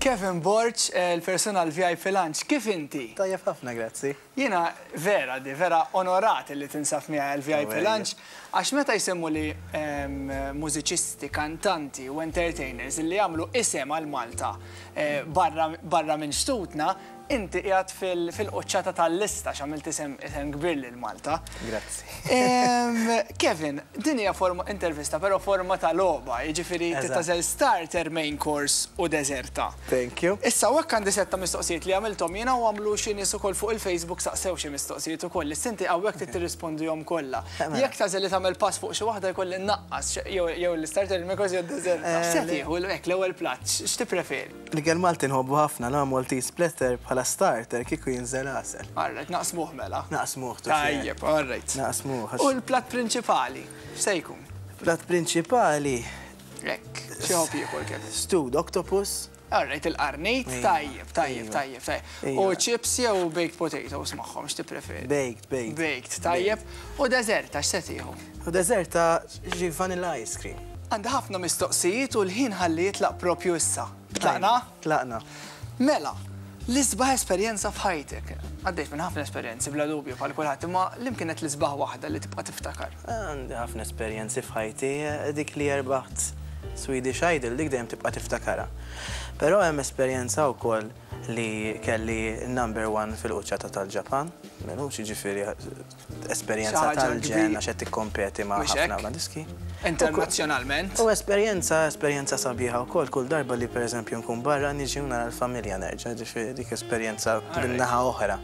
Kevin Borg, il-persuna l-VIP Lunch, kif inti? Tajjeb ħafna, grazzi. Jiena vera, di, vera onorat illi tinsab miegħi għall-VIP Lunch, għax meta jsemmuli mużiċisti, kantanti u entertainers illi għamlu isem għal Malta barra minn xtutna, Inti qiegħed fil-quċċata tal-lista x'għamilt isem kbir lil Malta. Grazzi. Kevin, din hija forma intervista però forma ta' logħba, jiġifieri inti tagħżel starter, main course u deżerta. Thank you. Issa hawnhekk għandi sett ta' mistoqsijiet li għamilthom jiena u għamlu xi nies ukoll fuq il-Facebook saqsew xi mistoqsijiet ukoll. Issa inti hawnhekk trid tirrispondihom kollha. Jekk tagħżel li tagħmel pass fuq xi waħda jkolli nnaqqas jew l-istarter, il-main course jew d-deżerta. X'se tieħu hekk l-ewwel platt? X'tippreferi? L-ikel Malti nħobbu ħafna, nagħmlu Maltese platter bħala starter kieku jinżel għasel. All right, naqsmuh mela. Naqsmuh, tu xejn. Tajjeb, all right. Naqsmuh għax. U l-platt prinċipali, x'se jkun? Platt prinċipali. Hekk, xi jħobb jiekol kif? Stewed octopus. All right, il-qarnejt, tajjeb, tajjeb, tajjeb, tajjeb. U chips jew baked potatoes magħhom, x'tippreferi? Baked, baked. Baked, tajjeb. U deżert, għax se tieħu? U dessert ta' xi vanilla ice cream. Għandi ħafna mistoqsijiet u l-ħin ħalli jitlaq proprju issa. Tlaqna? Tlaqna. Mela, l-isbaħ esperjenza f'ħajtek. Għaddejt minn ħafna esperjenzi bla dubju bħal kulħadd imma liem kienet l-isbaħ waħda li tibqa' tiftakar? Għandi ħafna esperjenzi f'ħajti, dik li erbaħt Swedish Idol dik dejjem tibqa' tiftakarha. Però hemm esperjenza wkoll li kelli number one fil-quċċata tal-Ġapan, minn hux jiġifieri esperjenza tal-ġen għax qed tikkompeti ma' ħafna diski. Internazzjonalment. U esperjenza, esperjenza sabiħa wkoll kull darba li pereżempju nkun barra niġi nara l-familja nerġa' ġifieri dik esperjenza bin-naħa oħra.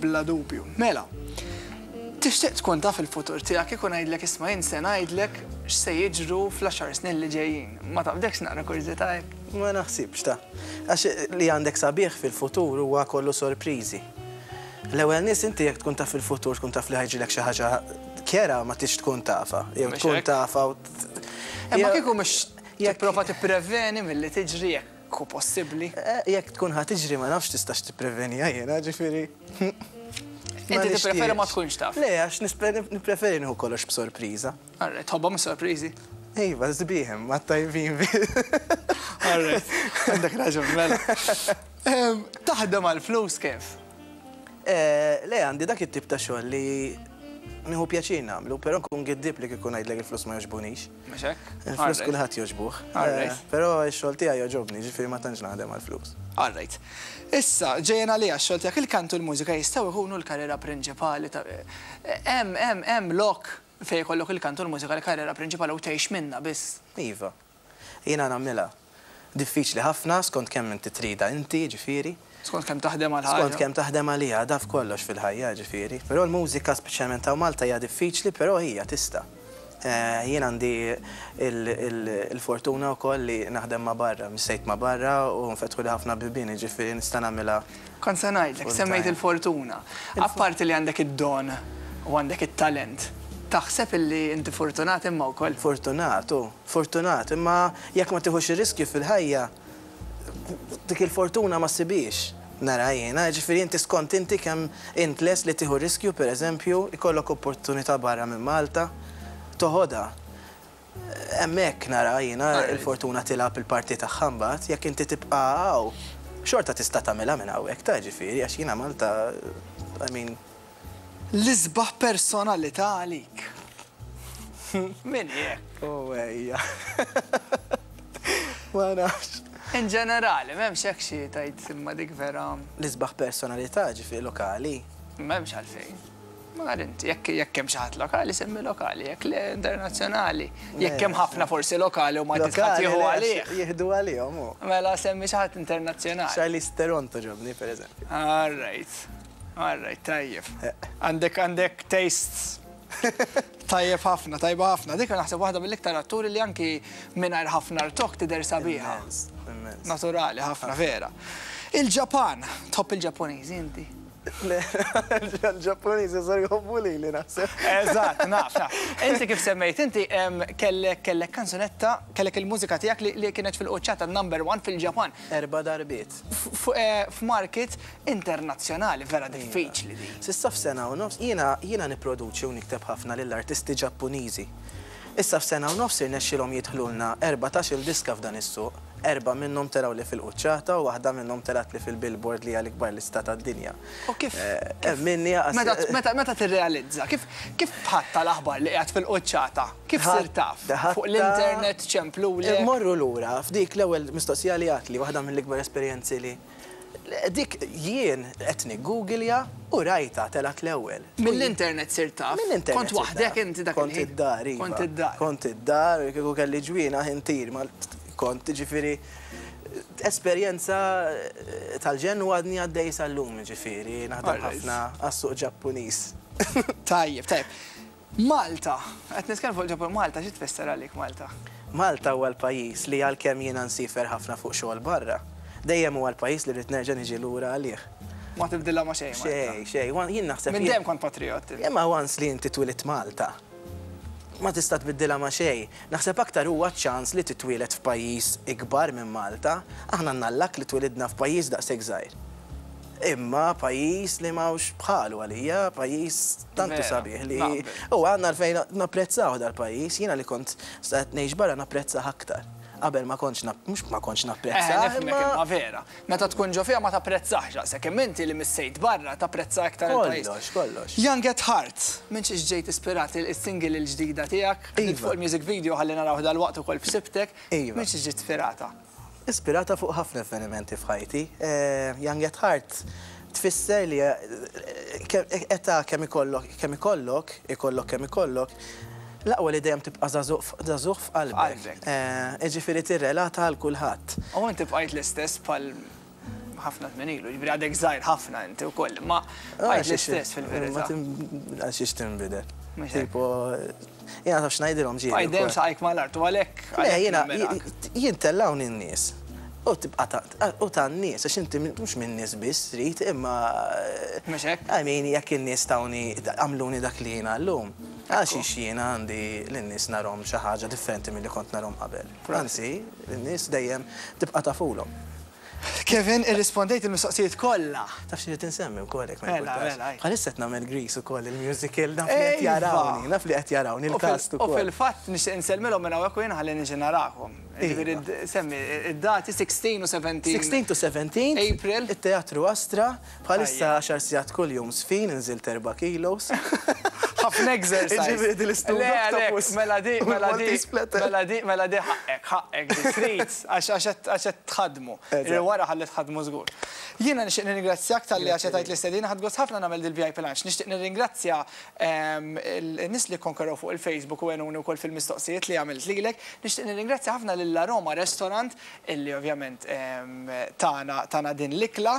Bla dubju. Mela, tixtieq tkun taf il-futur tiegħek ikun ngħidlek isma' jien se ngħidlek x'se jiġru fl-għaxar snin li ġejjin. Ma tafdekx naqra kurżità hekk? Ma naħsibx ta. Għax li għandek sabiħ fil-futur huwa kollu sorpriżi. L-ewwel nies inti jekk tkun taf fil-futur tkun taf li ħa jġrilek xi ħaġa kerha ma tridx tkun tafha. Jew tkun tafha u. Imma kieku mhux tipprova tippreveni milli tiġri jekk hu possibbli. Jekk tkun ħa tiġri ma nafx tistax tippreveniha jiena, ġifieri. Inti tippreferi ma tkunx taf. Le, għax nippreferi nieħu kollox b'sorpriża. All right, tħobbhom is-sorpriżi? Iva, sbieħ, imma t-tajbin biss. All right, għandek raġun, mela. Ehm, taħdem għal-flus kif? Eh, le, għandi dak it-tip ta' xogħol li Niħu pjaċin għamlu, pero kun giddib li kikun għajdlek il-flus ma joġbunix. Mxek? Il-flus kullħat joġbuħ. Eh, pero il-xol tija joġobni, ġifiri ma tanġ naħdem għal-flus. Alright. Issa, ġejna li għax xol tijak il-kantu l-mużika jistaw ikunu l-karriera prinċipali ta' em, em, em, lok Fejn ikollok il-kant u l-mużika l-karriera prinċipali u tgħix minnha biss. Iva. Jiena nagħmilha. Diffiċli ħafna, skont kemm inti tridha inti, jiġifieri. Skont kemm taħdem għal ħaġa. Skont kemm taħdem għaliha, da f'kollox fil-ħajja, jiġifieri. Però l-mużika, speċjalment hawn Malta, hija diffiċli, però hija tista'. Jien għandi l-fortuna wkoll li naħdem ma' barra, missejt ma' barra u nfetħuli ħafna bibien, jiġifieri nista' nagħmilha. Kont se ngħidlek, semmejt il-fortuna. Apparti li għandek id-don u għandek it-talent, taħseb illi inti fortunat imma wkoll? Fortunat, hu. Fortunat, imma jekk ma tieħux ir-riskju fil-ħajja, dik il-fortuna ma ssibhiex, nara jiena. Jiġifieri inti skont inti kemm int lest li tieħu riskju, pereżempju, ikollok opportunità barra minn Malta, toħodha. Hemmhekk nara jiena l-fortuna tilgħab il-parti tagħha mbagħad, jekk inti tibqa' hawn xorta tista' tagħmilha minn hawn hekk ta' jiġifieri għax jiena Malta I mean. L-isbaħ personalità għalik. Min hi hekk? Oh ejja. Ma nafx. In ġenerali, m'hemmx hekk xi tgħid imma dik vera. L-isbaħ personalità ġifieri lokali. M'hemmx għalfejn. Mar int, jekk jekk hemm xi ħadd lokali, semmi lokali, jekk le internazzjonali, jekk hemm ħafna forsi lokali u ma trid ħadd jieħu għalih. Jieħdu għalihom hu. Mela semmi xi ħadd internazzjonali. Charlie Steron toġobni, per eżempju. All right. All right, tajjeb. Għandek għandek tastes. Tajjeb ħafna, tajba ħafna. Dik naħseb waħda mill-iktar atturi li anki mingħajr ħafna rtok tidher sabiħa. Naturali, ħafna vera. Il-Ġapan, tħobb il-Ġappuniżi inti? Le, l-Ġappuniżi ser jħobbu lili naħseb. Eżatt, naf, naf. Inti kif semmejt, inti kellek kellek kanzunetta, kellek il-mużika tiegħek li kienet fil-quċċata number one fil-Ġapan. Erba' darbiet. F'market internazzjonali, vera diffiċli din. S'issa f'sena u nofs, jiena jiena nipproduċi u nikteb ħafna lil artisti Ġappuniżi. Issa f'sena u nofs irnexxielhom jidħlulna erbatax-il diska f'dan is-suq. Erbgħa minnhom telgħuli fil-quċċata u waħda minnhom telgħatli fil-billboard li hija l-ikbar lista tad-dinja. U kif, kif, meta, meta tirrealizza, kif, kif tħadd għal aħbar li qiegħed fil-quċċata? Kif sirt taf? Fuq l-internet ċemplulek? Immorru lura f'dik l-ewwel mistoqsija li għadtli, waħda mill-ikbar esperjenzi li, Dik jien qed niggugilja u rajtha telgħet l-ewwel. Mill-internet sirt taf. Kont waħdek inti dak il-ħin? Kont id-dar, iva. Kont id-dar. Kont id-dar, kieku kelli ġwienaħ ħin intir, ma kont, ġifieri esperjenza tal-ġenn u għadni għaddej sal-lum, ġifieri naħdem ħafna għas-suq Ġappuniż. Tajjeb, tajjeb. Malta! Qed nitkellem fuq il-Ġappun. Malta, xi tfisser għalik Malta? Malta huwa l-pajjiż li għalkemm jiena nsiefer ħafna fuq xogħol barra, dejjem huwa l-pajjiż li rrid nerġa' niġi lura għalih. Ma tibdilha ma' xejn Malta. Xejn, xejn. Wa, jien naħseb li. Minn dejjem kont patrijott int. Imma once li inti twilit Malta, ma tista' tbiddilha ma' xejn. Naħseb aktar huwa ċ-ċans li titwieled f'pajjiż ikbar minn Malta. Aħna għandna l-luck li twilidna f'pajjiż daqshekk żgħir. Imma pajjiż li m'hawnx bħalu għalija, pajjiż. Tantu sabiħ li u għanna l-fejn napprezzaw dal-pajis, jina li kont stajt nejx barra napprezza aktar. Qabel ma konċ mux ma konċ napprezza. Eh, ma vera. Meta tkun ġo fija ma tapprezzax daqsek, imma inti li missejt barra tapprezza aktar il-pajis. Kollox, kollox. Young at Heart, minn xiex ġejt ispirat il-single il-ġdida tijak, iva. fuq il-music video ħalli narawh dal-waqt u kol f'sibtek, iva. minn xiex ġejt ispirata? Ispirata fuq ħafna avvenimenti f'ħajti, Young at Heart tfisser li età kemm ikollok kemm ikollok, ikollok kemm ikollok, l-aqwa li dejjem tibqa' żagħżugħ f'qalbek. Jiġifieri tirrelata għal kulħadd. U inti bqajt l-istess bħal ħafna żmien ilu, ġifieri għadek żgħir ħafna inti wkoll, imma bqajt l-istess fil-verità. Għal xiex tinbidel. Tipo, jiena nafx ngħidilhom ġieli. Bqajt dejjem saqajk mal-art u għalhekk. Jiena jintellgħuni n-nies. U tibqa' u tan-nies għax inti mhux min-nies biss trid imma. Mhux hekk. I mean jekk in-nies tawni għamluni dak li jiena llum, għal xiex jiena għandi lin-nies narhom xi ħaġa differenti milli kont narhom qabel. Anzi, in-nies dejjem tibqa' tafulhom. Kevin, irrispondejt il-mistoqsijiet kollha! Taf xi rrid insemmi wkoll jekk ma jimpurtax? Mela, mela, ajja. Bħalissa qed nagħmel Grease ukoll, il-musical, naf li qed jarawni, Iva! naf li qed jarawni, il-cast U ukoll. fil-fatt nixtieq insellmilhom minn hawnhekk u jien ħalli niġi narakom. Iva. Jiġifieri d-, semmi, id-dati 16 u 17. 16 to 17. April. It-Teatru Astra. Bħalissa għaxar sigħat kuljum sfin nżilt erba' kilos. Ħafna exercise. Iġifieri din l-istudu Le, Alex, octopus. mela di, u mela di, l-Maltese splatter. mela di, mela di ħaqqek, ħaqqek di, trid, għax għax qed- għax qed tħaddmu. Eżatt. Li wara ħalli tħaddmu żgur. Jiena nixtieq nirringrazzjak talli Grazzi aċċettajt lilek. l-istedina, ħadt gost ħafna nagħmel dil-VIP lunch. Nixtieq nirringrazzja ehm, il- in-nies li kkonkerew fuq il-Facebook u għenuni wkoll fil-mistoqsijiet li għamilt lilek. Nixtieq nirringrazzja ħafna lill-Aroma Restaurant illi ovvjament ehm, tana tana din l-ikla.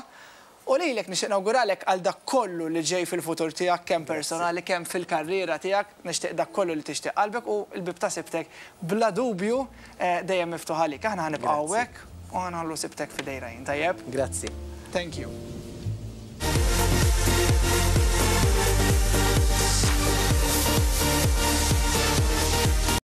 U lilek nixtieq nawguralek għal dak kollu li ġej fil-futur tiegħek kemm personali kemm fil-karriera tiegħek, nixtieq dak kollu li tixtieq qalbek u l-bieb ta' sibtek bla dubju dejjem miftuħ għalik. Aħna ħa nibqgħu hawnhekk u ħa nħallu sibtek f'idej Ryan, tajjeb? Grazzi. Thank you.